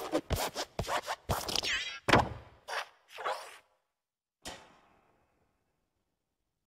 you